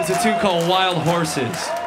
It's a tune called Wild Horses.